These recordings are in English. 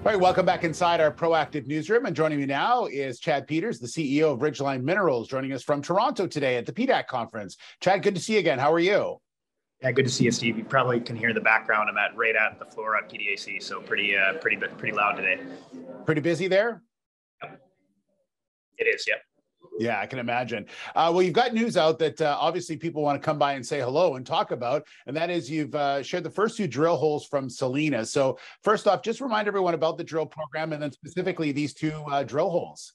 All right, welcome back inside our proactive newsroom. And joining me now is Chad Peters, the CEO of Ridgeline Minerals, joining us from Toronto today at the PDAC conference. Chad, good to see you again. How are you? Yeah, good to see you, Steve. You probably can hear the background. I'm at right at the floor at PDAC, so pretty, uh, pretty, pretty loud today. Pretty busy there. Yep. It is. Yep. Yeah, I can imagine. Uh, well, you've got news out that uh, obviously people want to come by and say hello and talk about, and that is you've uh, shared the first two drill holes from Selena. So, first off, just remind everyone about the drill program and then specifically these two uh, drill holes.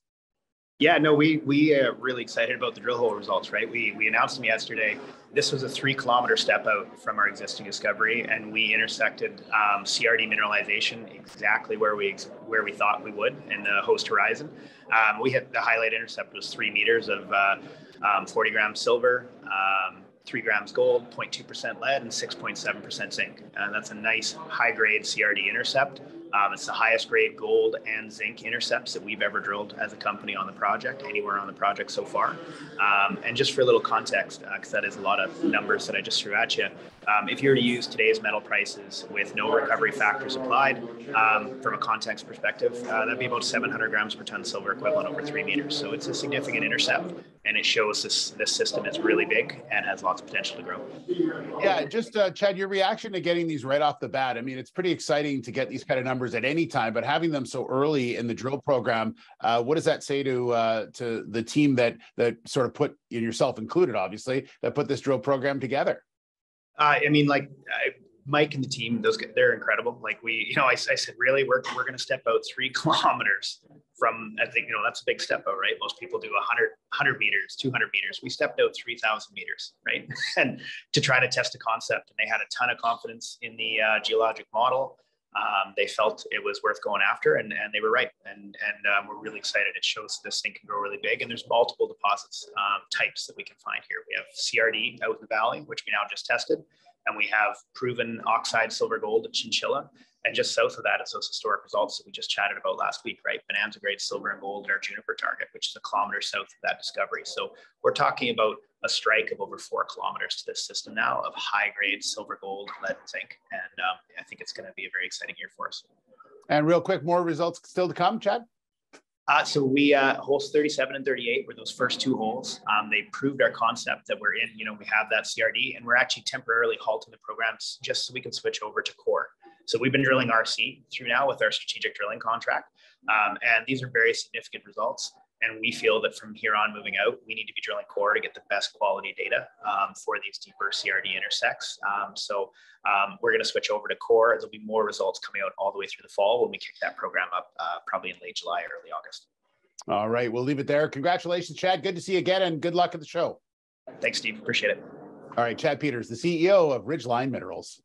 Yeah, no, we we are really excited about the drill hole results. Right, we we announced them yesterday. This was a three kilometer step out from our existing discovery, and we intersected um, CRD mineralization exactly where we where we thought we would in the host horizon. Um, we had the highlight intercept was three meters of uh, um, 40 grams silver. Um, 3 grams gold, 0.2% lead, and 6.7% zinc. And that's a nice high grade CRD intercept. Um, it's the highest grade gold and zinc intercepts that we've ever drilled as a company on the project, anywhere on the project so far. Um, and just for a little context, because uh, that is a lot of numbers that I just threw at you, um, if you were to use today's metal prices with no recovery factors applied, um, from a context perspective, uh, that'd be about 700 grams per ton silver equivalent over three meters. So it's a significant intercept, and it shows this this system is really big and has lots of potential to grow. Yeah, just uh, Chad, your reaction to getting these right off the bat. I mean, it's pretty exciting to get these kind of numbers at any time, but having them so early in the drill program, uh, what does that say to uh, to the team that that sort of put yourself included, obviously, that put this drill program together? Uh, I mean, like I, Mike and the team, those they're incredible. Like we, you know, I, I said, really, we're we're going to step out three kilometers from. I think you know that's a big step out, right? Most people do 100, 100 meters, 200 meters. We stepped out 3,000 meters, right? and to try to test a concept, and they had a ton of confidence in the uh, geologic model. Um, they felt it was worth going after, and, and they were right. And and um, we're really excited. It shows this thing can grow really big, and there's multiple deposits um, types that we can find here. We have CRD out in the valley, which we now just tested, and we have proven oxide silver gold at Chinchilla. And just south of that is those historic results that we just chatted about last week, right? Bonanza grade silver and gold at our Juniper target, which is a kilometer south of that discovery. So we're talking about a strike of over four kilometers to this system now of high grade silver, gold, lead, and zinc. And um, I think it's going to be a very exciting year for us. And real quick, more results still to come, Chad? Uh, so we uh, holes 37 and 38 were those first two holes. Um, they proved our concept that we're in. You know, we have that CRD, and we're actually temporarily halting the programs just so we can switch over to core. So we've been drilling RC through now with our strategic drilling contract, um, and these are very significant results. And we feel that from here on moving out, we need to be drilling core to get the best quality data um, for these deeper CRD intersects. Um, so um, we're going to switch over to core. There'll be more results coming out all the way through the fall when we kick that program up, uh, probably in late July, early August. All right, we'll leave it there. Congratulations, Chad. Good to see you again, and good luck at the show. Thanks, Steve. Appreciate it. All right, Chad Peters, the CEO of Ridgeline Minerals.